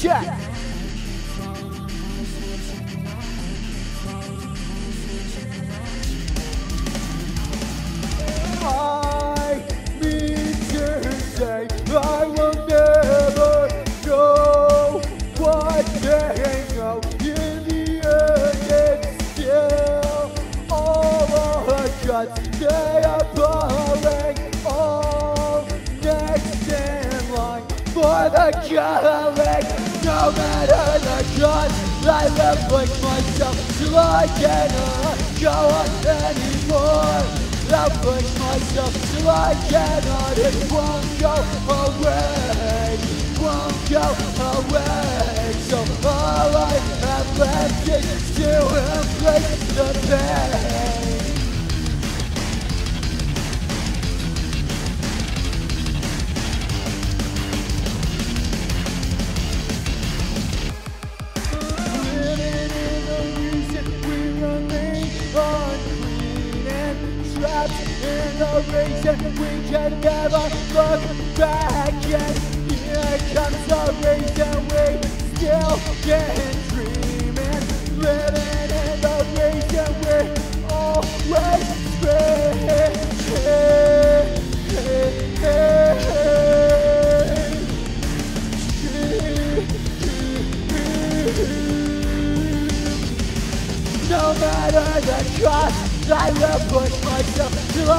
check. No matter the cost I like myself till I cannot go on anymore push myself till I cannot It won't go away Won't go away So all I have left is to embrace the pain reason we can never look back yet. Here comes the reason we still can dream and living in the reason we always No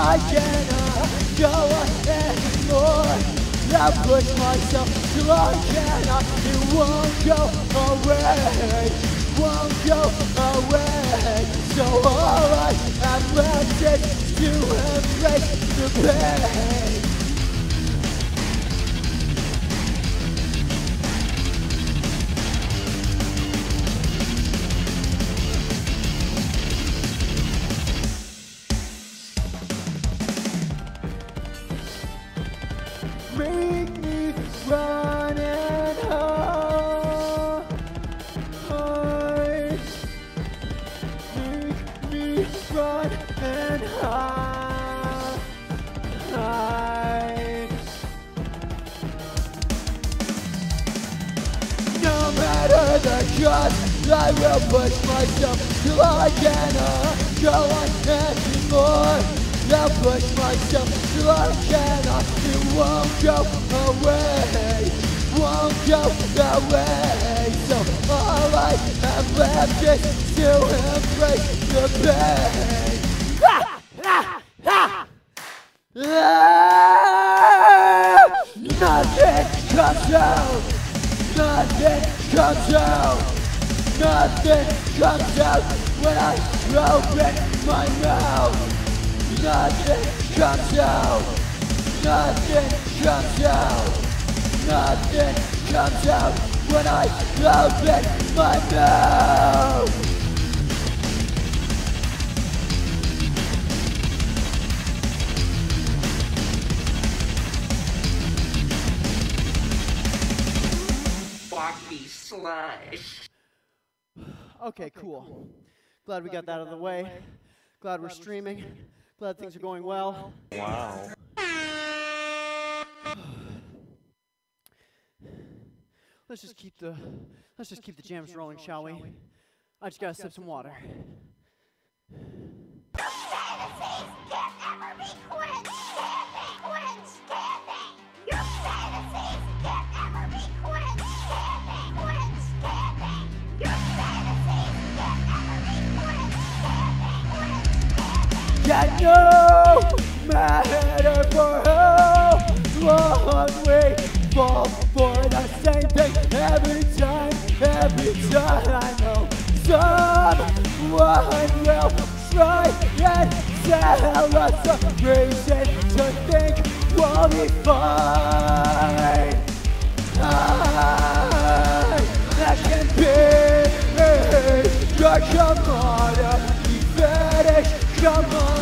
I cannot go on anymore. I push myself till I cannot, it won't go away, won't go away. So all I have left is to embrace the pain. Nothing comes out. Nothing comes out when I open my mouth. Nothing comes out. Nothing comes out. Nothing comes out when I open my mouth. Okay, cool. Glad we got that out of the way. Glad we're streaming. Glad things are going well. Wow. Let's just keep the let's just keep the jams rolling, shall we? I just gotta sip some water. Got no matter for how long we fall for the same thing every time, every time. I know someone will try and tell us a reason to think we'll be fine. I, that can be your commodity fetish, commodity fetish.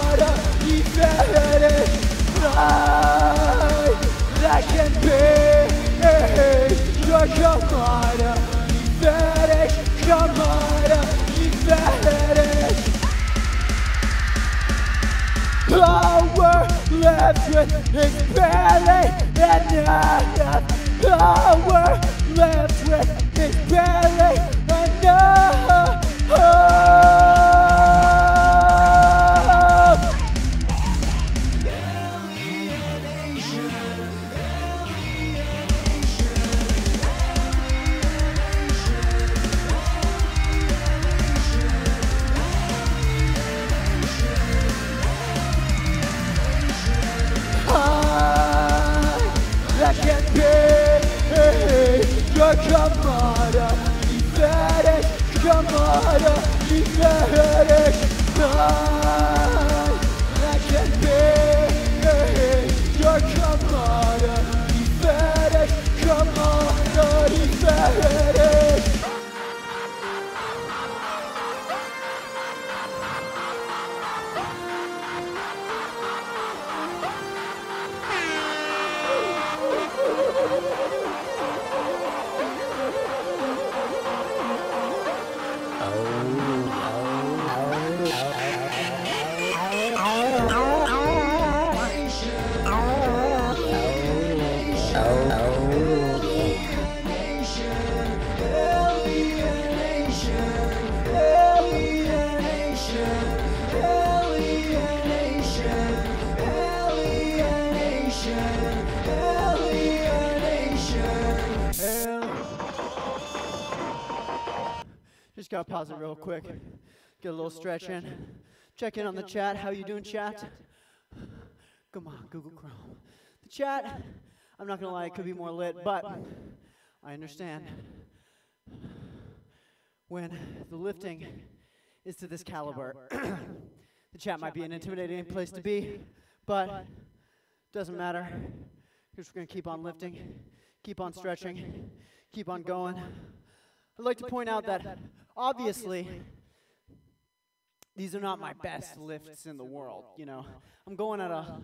That can be your commodity fetish. Power left with belly and enough. Power left with is barely enough. Commodity, fetish. I quick. Get a little stretch in. Check in on the chat. How you doing, chat? Come on, Google Chrome. The chat, I'm not gonna lie, it could be more lit, but I understand when the lifting is to this caliber. the chat might be an intimidating place to be, but doesn't matter. Because we're gonna keep on lifting, keep on stretching, keep on going. I'd like to point out that obviously these are not my best lifts in the world, you know. I'm going at a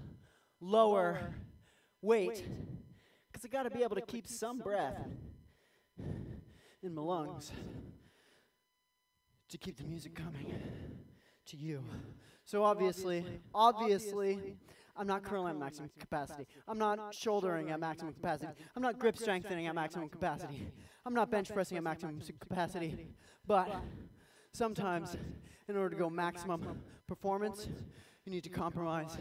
lower weight because I got to be able to keep some breath in my lungs to keep the music coming to you. So obviously, obviously, I'm not curling at maximum capacity. I'm not shouldering at maximum capacity. I'm not grip strengthening at maximum capacity. I'm not bench pressing at maximum capacity. But sometimes, in order to go maximum performance, you need to compromise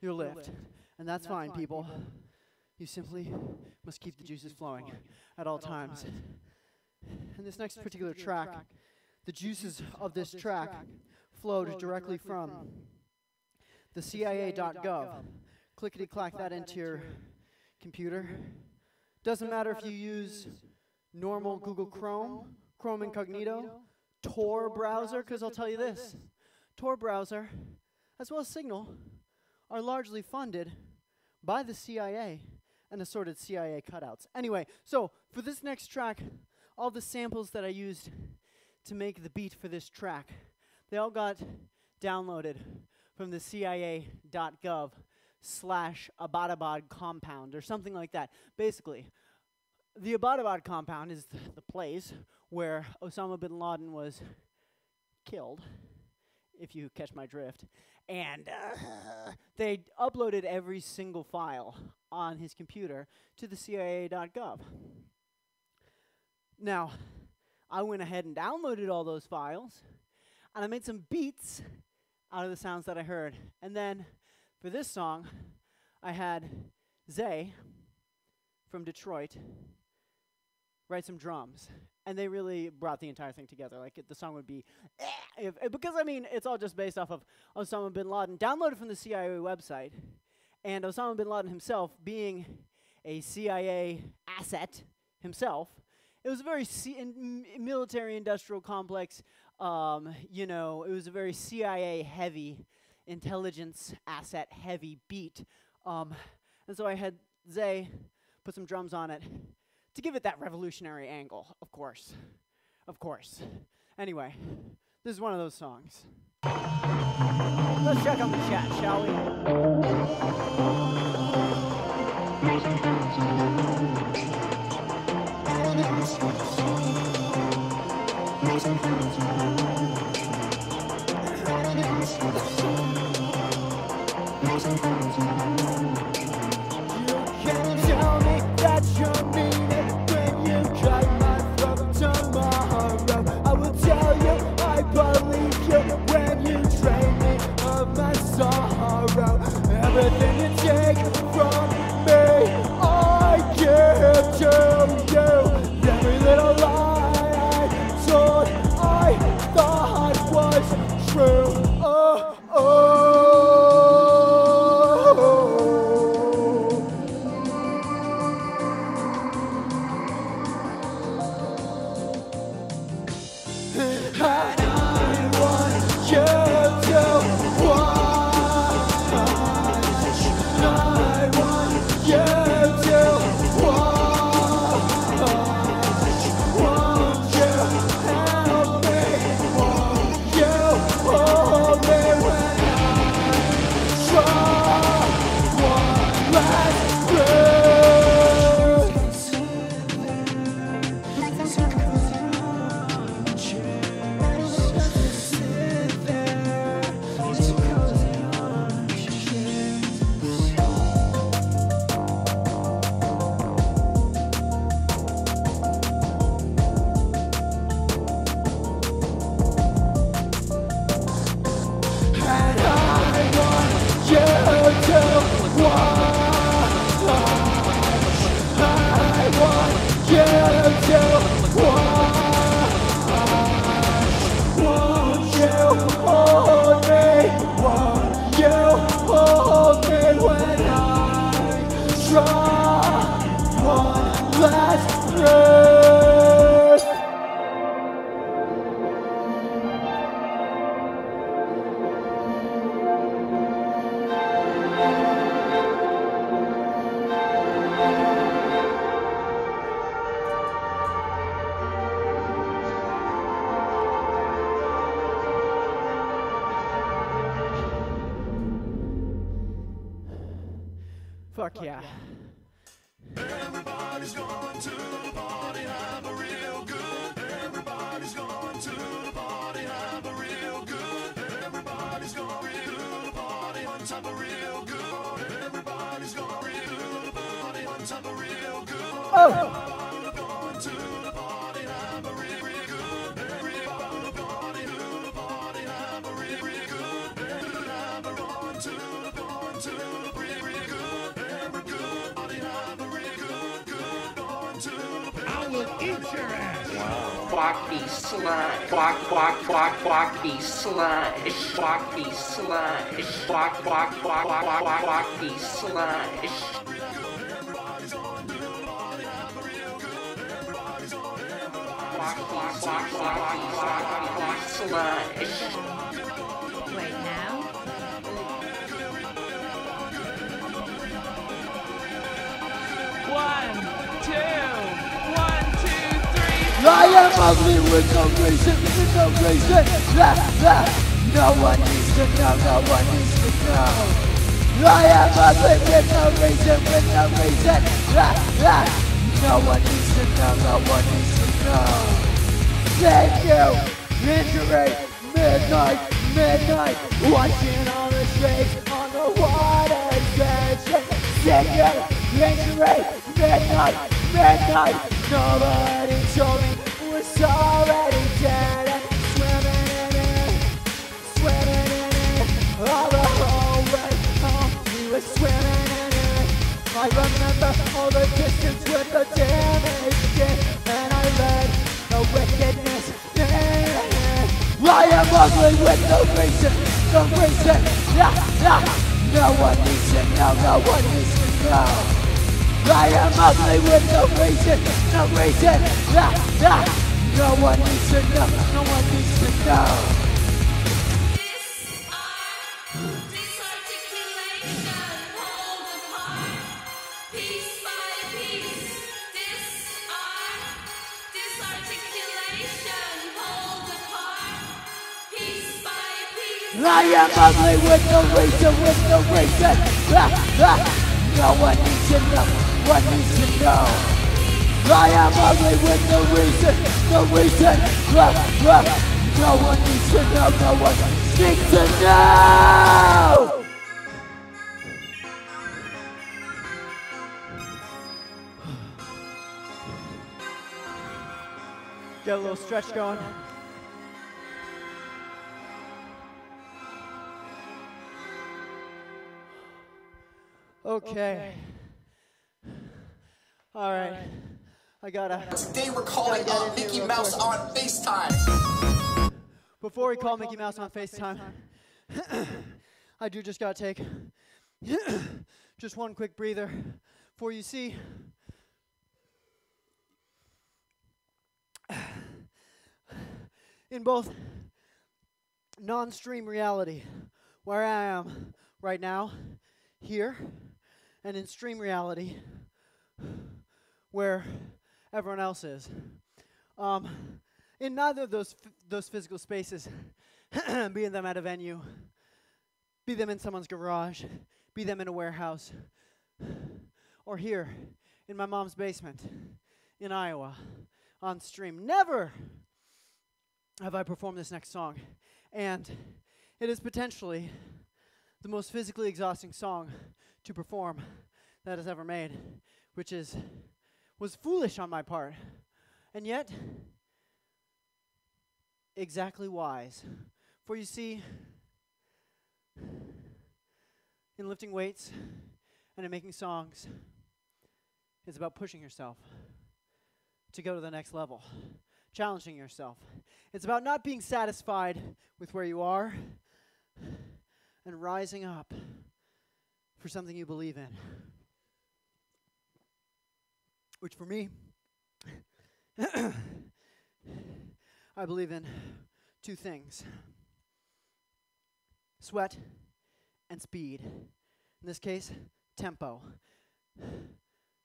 your lift. And that's fine, people. You simply must keep the juices flowing at all times. And this next particular track, the juices of this track flowed directly from the CIA.gov. Clickety clack that into your computer. Doesn't matter if you use normal Google Chrome, Chrome Incognito, Tor browser, because I'll tell you this Tor browser, as well as Signal, are largely funded by the CIA and assorted CIA cutouts. Anyway, so for this next track, all the samples that I used to make the beat for this track, they all got downloaded from the CIA.gov slash Abbottabad compound or something like that. Basically, the Abbottabad compound is th- the place where Osama bin Laden was killed, if you catch my drift. And uh, they uploaded every single file on his computer to the CIA.gov. Now, I went ahead and downloaded all those files, and I made some beats out of the sounds that I heard. And then for this song, I had Zay from Detroit write some drums. And they really brought the entire thing together. Like it, the song would be, "Eh," if, eh, because I mean, it's all just based off of Osama bin Laden, downloaded from the CIA website, and Osama bin Laden himself being a CIA asset himself. It was a very C- in, military industrial complex. Um, you know, it was a very CIA heavy, intelligence asset heavy beat. Um, and so I had Zay put some drums on it to give it that revolutionary angle, of course. Of course. Anyway, this is one of those songs. Let's check on the chat, shall we? That you Fuck yeah. Everybody's quack, quacky slush. Quack, quack, quack, quacky, quacky, quack slush. Wait now. One, two, one, two, three. I am ugly with no reason, with no reason. La, la. No one needs to know, no one needs to know. I am ugly with no reason, with no reason. La, la. No one needs to know, no one needs to know. Thank you. Injury, midnight, midnight. Watching all the shades on the water's edge. Thank you. Injury, midnight, midnight. Nobody it was already dead and swimming in it, swimming in it. All the whole way home, he was swimming in it. I remember all the distance with the damage did, and I read the wickedness in it. I am ugly with no reason, no reason. Yeah, yeah. No one needs to know, no one needs to know. I am ugly with no reason, no reason. Yeah, yeah. No one needs to know, no one needs to know. I am ugly with no reason, with no reason. Ah, ah. No one needs to know, one needs to know. I am ugly with no reason, no reason. Ah, ah. No one needs to know, no one needs to know. Get a little stretch going. Okay. All right. I gotta. Today we're calling Gotta uh, Mickey Mouse quick. on FaceTime. Before we call Mickey Mouse on FaceTime, I do just gotta take just one quick breather. For you see, in both non stream reality, where I am right now, here, and in stream reality, where everyone else is. Um, in neither of those those physical spaces, be them at a venue, be them in someone's garage, be them in a warehouse, or here in my mom's basement in Iowa on stream. Never have I performed this next song, and it is potentially the most physically exhausting song to perform that is ever made, which is was foolish on my part, and yet exactly wise. For you see, in lifting weights and in making songs, it's about pushing yourself to go to the next level, challenging yourself. It's about not being satisfied with where you are and rising up for something you believe in. Which for me, I believe in two things sweat and speed. In this case, tempo,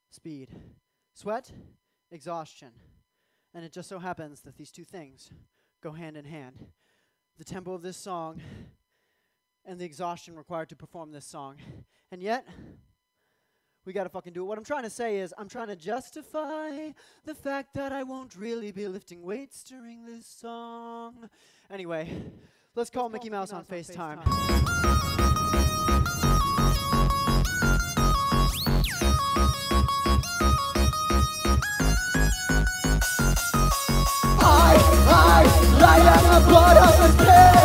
speed. Sweat, exhaustion. And it just so happens that these two things go hand in hand. The tempo of this song and the exhaustion required to perform this song. And yet, We gotta fucking do it. What I'm trying to say is, I'm trying to justify the fact that I won't really be lifting weights during this song. Anyway, let's call Mickey Mouse on FaceTime. I, I, I of the pit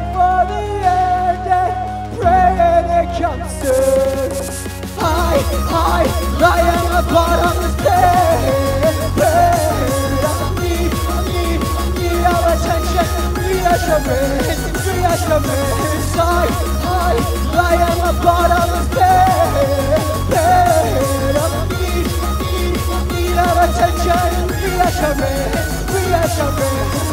for the end and praying it comes soon. I, I, I am a part of this pain, pain. I need, I need, I need our attention, reassurance, reassurance. I, I, I am a part of this pain, pain. I need, I need, I need our attention, reassurance, reassurance.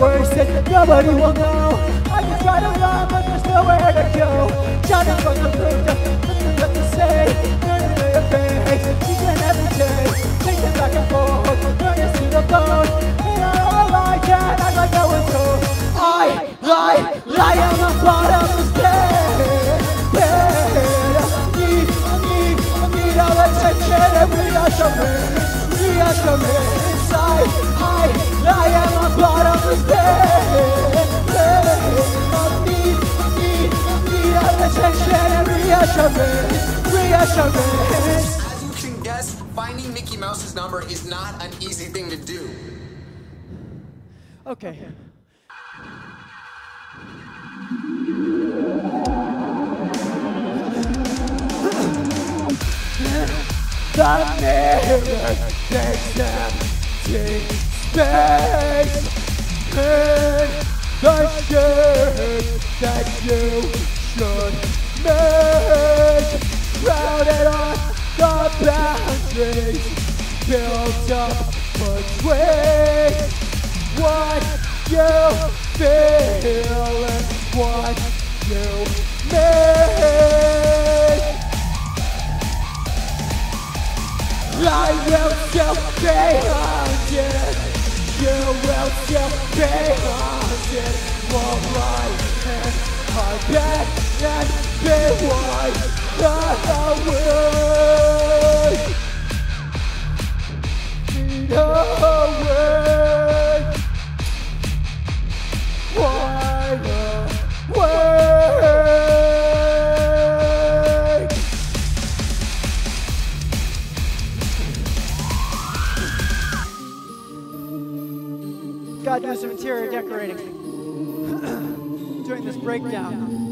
Worst and nobody will know. I can try to run, but there's nowhere to go. Shouting from the roof, nothing left to say. Learning to obey, teaching every day. Thinking back and forth, learning to the bone. And I all I can, act like I was told. I, I, I am a part of pain. Pain. I need, I need, I need all attention and reassurance. Reassurance. I, I, As you can guess, finding Mickey Mouse's number is not an easy thing to do. Okay. The mirror takes empty space in the shape that you should make. Crowded on the boundaries built up between what you feel and what you make. I will still be. You will still be haunted. For right and I bet and be wide away. Need away. Gotta do some interior decorating during this breakdown.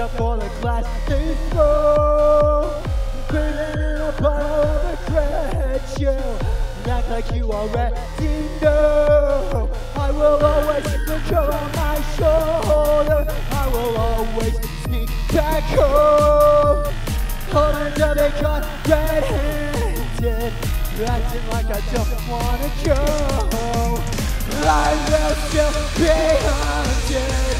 Out for the glass they throw. Breathing in a bottle of a creature. Act like you already know. I will always control on my shoulder. I will always sneak back home. Holding to be caught red-handed. Acting like I don't wanna go. I will still be haunted.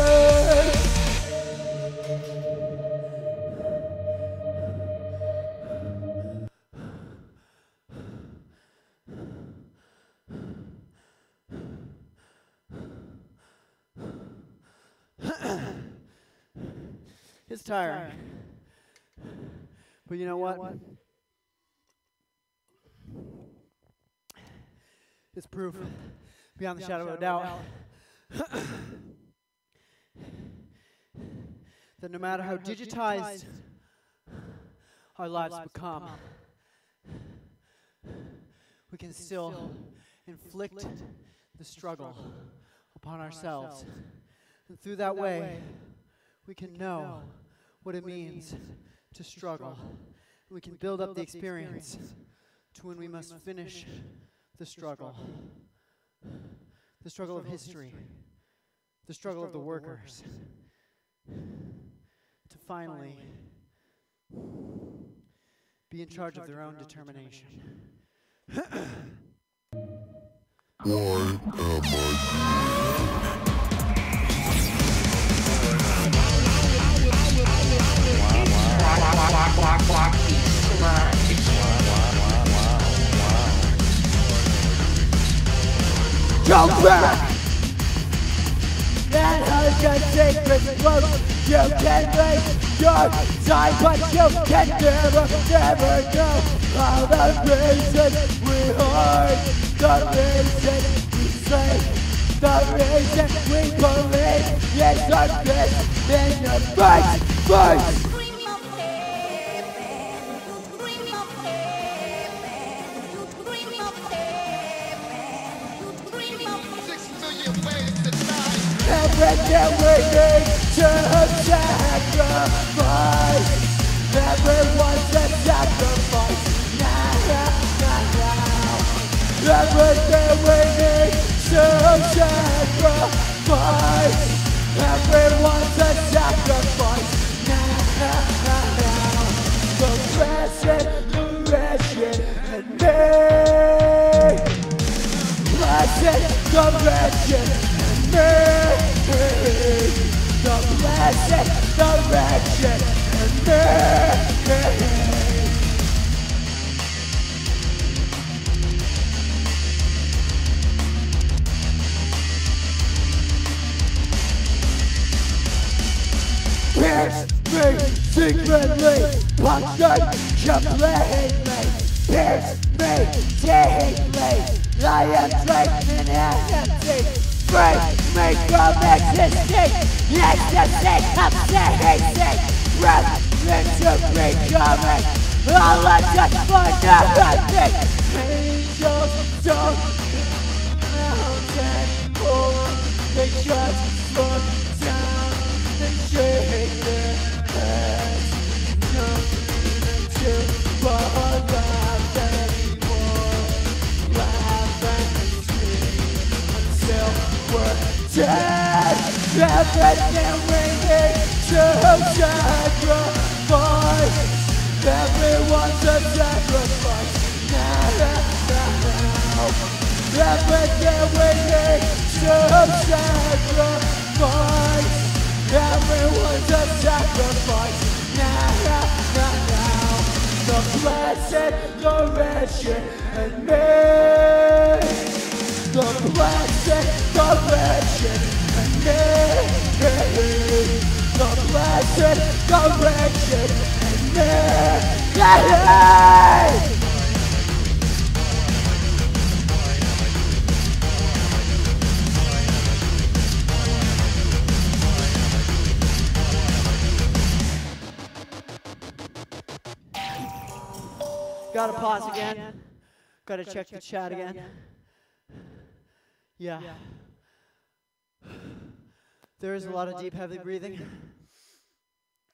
It's tiring. But you know what? It's proof beyond the shadow of a doubt that no matter how digitized our lives become, we can still inflict the struggle upon ourselves. And through that way, we can know what it means to struggle. We can build up the experience to when we must finish the struggle. The struggle of history. The struggle of the workers. To finally be in charge of their own determination. Quack, be sludge. Back! That hurricane secret close. You can waste your time, but you can never, never know all the reasons we hurt, the reason we say, the reason we believe is our best in your face, face. We need to sacrifice. Everyone's a sacrifice. Now, now. Everything we need to sacrifice. Everyone's a sacrifice. Now, now, the wretched, and me. Blessed, the wretched, and me. The wretched, and. Pierce me secretly, punctured, me. Pierce me deeply, I am draining empty. Break me from existing, ecstasy of seizing. Breath into becoming, all I touch for nothing. Angels don't mountain, oh, they just look down and shake dead. Everything we need to sacrifice. Everyone's a sacrifice. Now, now, Everything we need to sacrifice. Everyone's a sacrifice. Now, now, now. The blessed, the wretched, and me. The wretched, and. The the wretched, and. Gotta pause again. Gotta check the chat again. Yeah. There is a lot of deep, heavy breathing.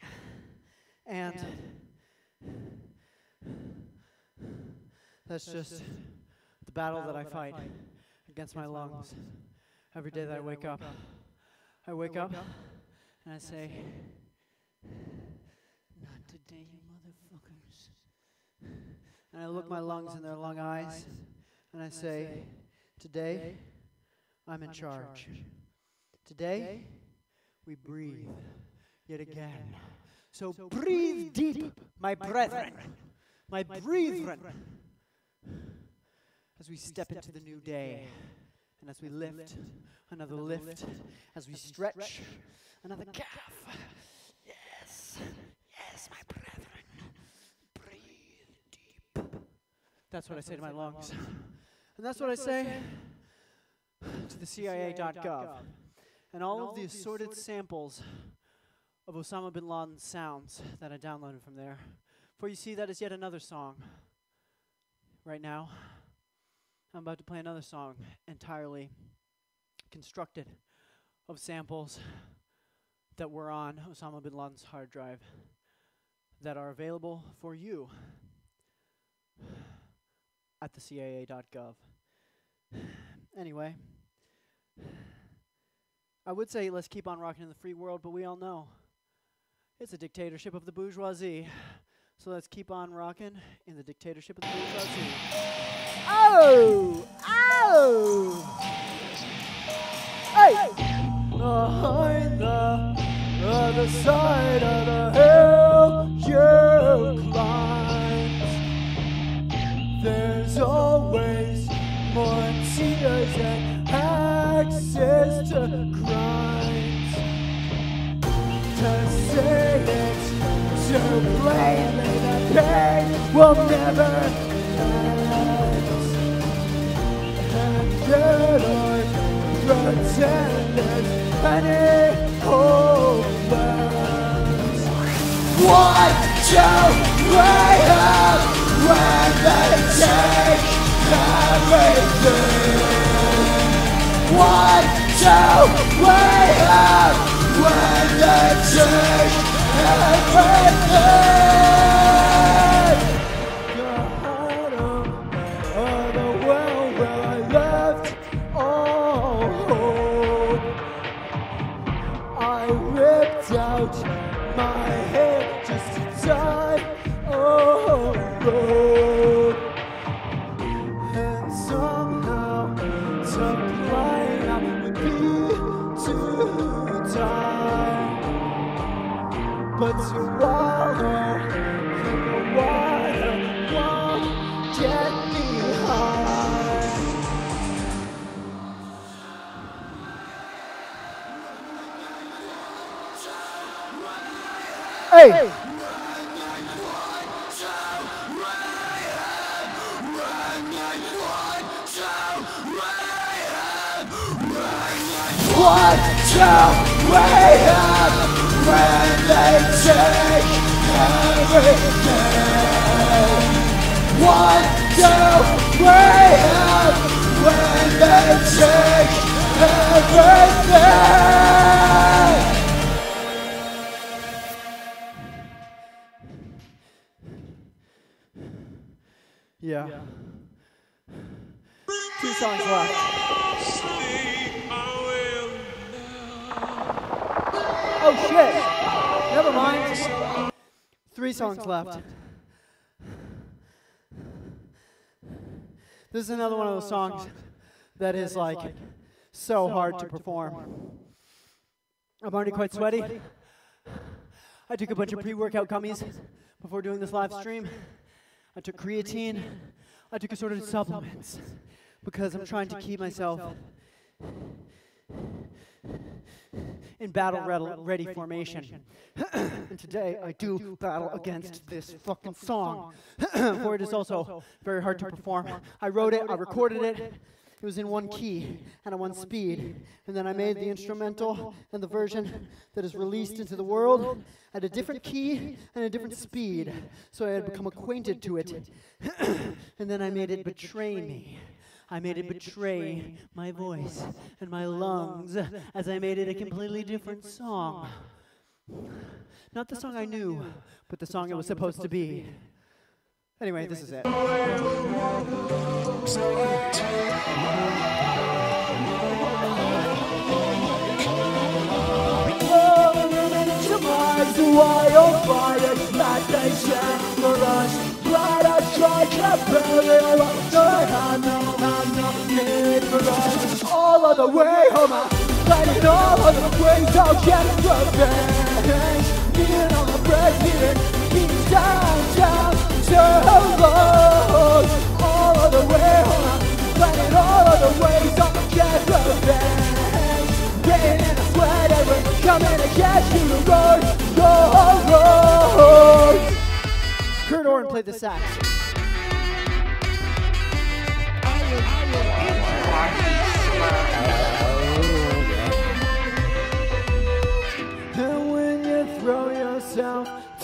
And That's just the battle that I fight against my lungs every day that I wake up. I wake up and I say, Not today, you motherfuckers. And I look my lungs in their lung eyes and I say, Today, I'm in charge. Today, we breathe yet again. So breathe deep, my brethren, my brethren, as we step into the new day, and as we lift another lift, as we stretch another calf. Yes, yes, my brethren, breathe deep. That's what I say to my lungs. And that's what I say to the CIA.gov. And all of the assorted samples of Osama bin Laden's sounds that I downloaded from there. For you see, that is yet another song. Right now, I'm about to play another song entirely constructed of samples that were on Osama bin Laden's hard drive that are available for you at the CIA.gov. Anyway, I would say let's keep on rocking in the free world, but we all know it's a dictatorship of the bourgeoisie. So let's keep on rocking in the dictatorship of the bourgeoisie. Oh! Oh! Hey! Behind the other side of the hill blame it, the pain will never end. And do we have when they take everything? What do we have when they take everything? Is another one of those songs that is like so hard to perform. I'm already quite sweaty. I took a bunch of pre-workout gummies before doing this live stream. I took creatine. I took assorted supplements because I'm trying to keep myself in battle rel- ready formation. and today I do battle against this fucking song, for it is also very hard to perform. I wrote it, I recorded it. It was in one key and on one speed. And then I made the instrumental and the version that is released into the world at a different key and a different speed. So I had become acquainted to it. and then I made it betray me. I made it betray my voice and my lungs as I made it a completely different song. Not the song I knew, but the song it was supposed to be. Anyway, this is it. Wildfire, like they shine for us. Blood I strike a burial. No, the way home, I'm fighting all of the ways I'll get revenge. Being on the president, he's down, down, so low. All of the way home, I'm fighting all of the ways I'll get revenge. Rain and sweat and we're coming to catch you the road, your road. Kurt Oren played the sax.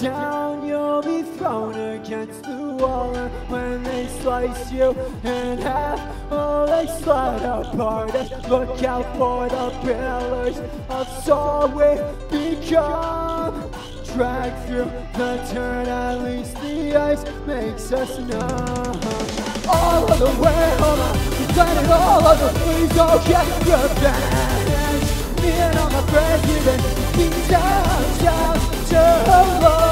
Down, you'll be thrown against the wall. And when they slice you in half, oh, they slide apart. us. Look out for the pillars of soul we become. Drag through the turn, at least the ice makes us numb. All of the way home, I'm planning all of the things I'll get revenge. Me and all my friends, we've been beaten down, down to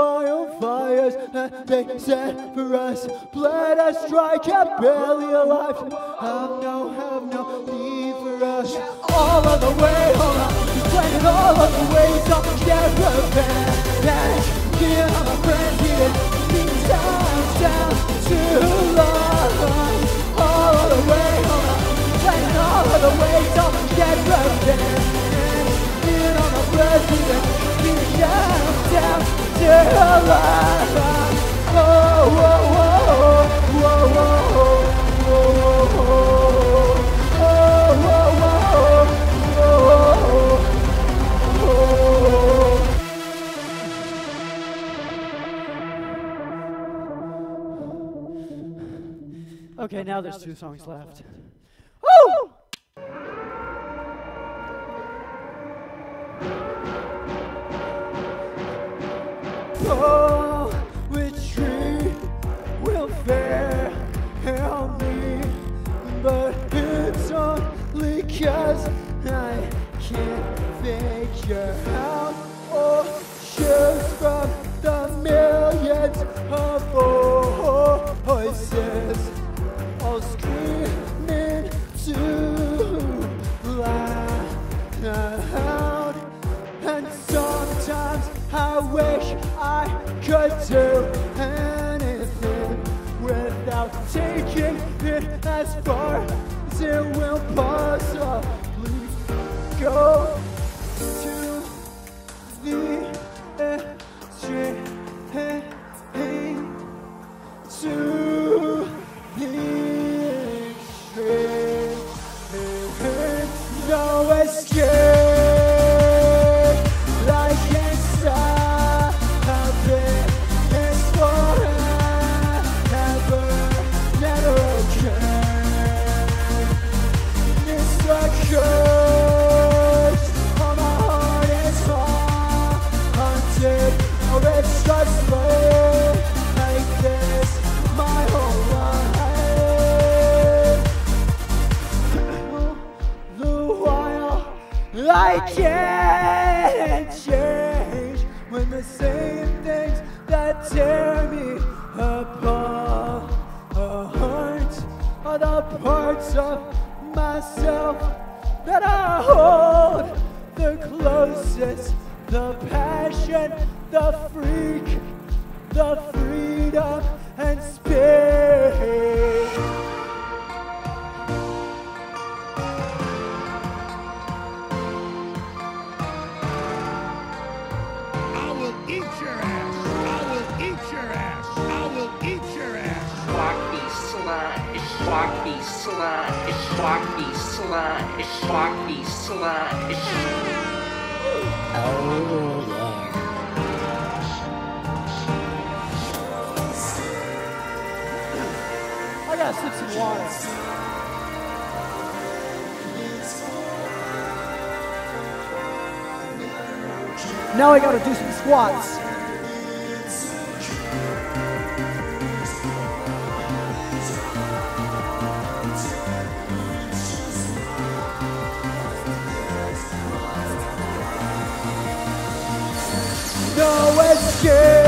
wildfires that they set for us. Blood I strike, kept barely alive. Have no, have no need for us. All of the way home, I'm playing all of the ways I'll get. Me and all my friends, we did things down, down to love. All of the way home, I'm playing all of the ways I'll get. Me and all my friends, we did things down, down Okay, now there's two songs left. Oh, which tree will fair help me? But it's only cause I can't figure out oh, or choose from the millions of voices all screaming too loud. I wish I could do anything without taking it as far as it will possibly go sloppy sloppy sloppy. Oh yeah. I gotta sip some water. Now I gotta do some squats. yeah.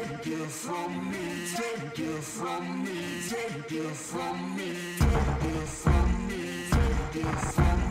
Take it from me, take it from me, take it from me, take it from me, take it from me.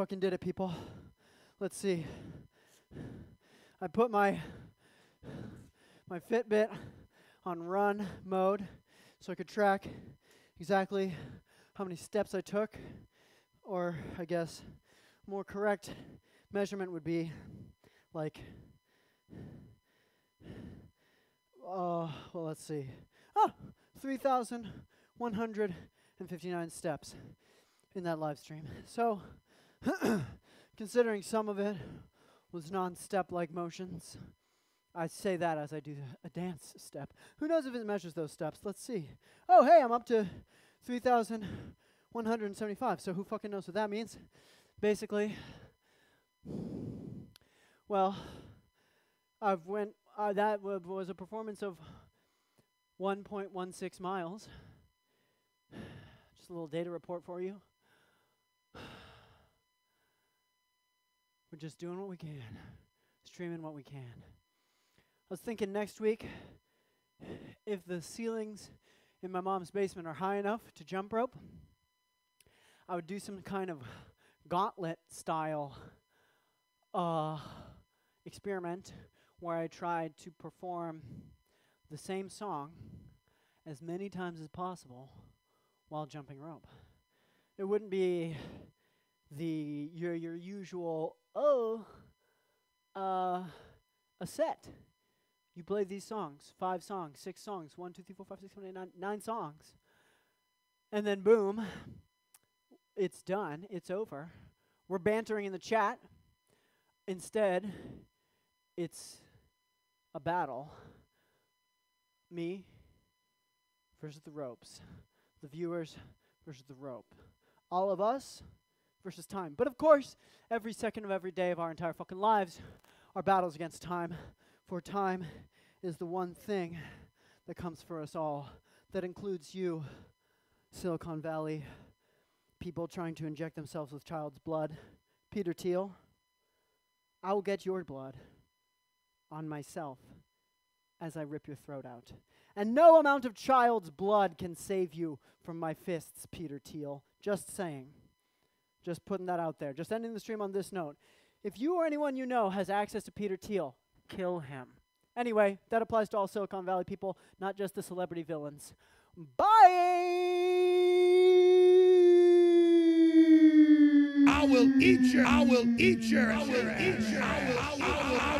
Fucking did it, people. Let's see. I put my my Fitbit on run mode so I could track exactly how many steps I took, or I guess more correct measurement would be like uh, well, let's see. Oh, 3,159 steps in that live stream. So, considering some of it was non step like motions, I say that as I do a dance step. Who knows if it measures those steps? Let's see. Oh, hey, I'm up to 3,175. So, who fucking knows what that means? Basically, well, I've went. Uh, that was a performance of 1.16 miles. Just a little data report for you. We're just doing what we can, streaming what we can. I was thinking next week, if the ceilings in my mom's basement are high enough to jump rope, I would do some kind of gauntlet style uh, experiment where I tried to perform the same song as many times as possible while jumping rope. It wouldn't be your usual oh uh a set. You play these songs, five songs, six songs, one, two, three, four, five, six, seven, eight, nine, nine songs. And then boom, it's done, it's over. We're bantering in the chat. Instead, it's a battle. Me versus the ropes. The viewers versus the rope. All of us versus time. But of course, every second of every day of our entire fucking lives are battles against time. For time is the one thing that comes for us all. That includes you, Silicon Valley, people trying to inject themselves with child's blood. Peter Thiel, I will get your blood on myself as I rip your throat out. And no amount of child's blood can save you from my fists, Peter Thiel. Just saying. Just putting that out there. Just ending the stream on this note. If you or anyone you know has access to Peter Thiel, kill him. Anyway, that applies to all Silicon Valley people, not just the celebrity villains. Bye! I will eat your, I will eat your, I will eat your, I will, I will,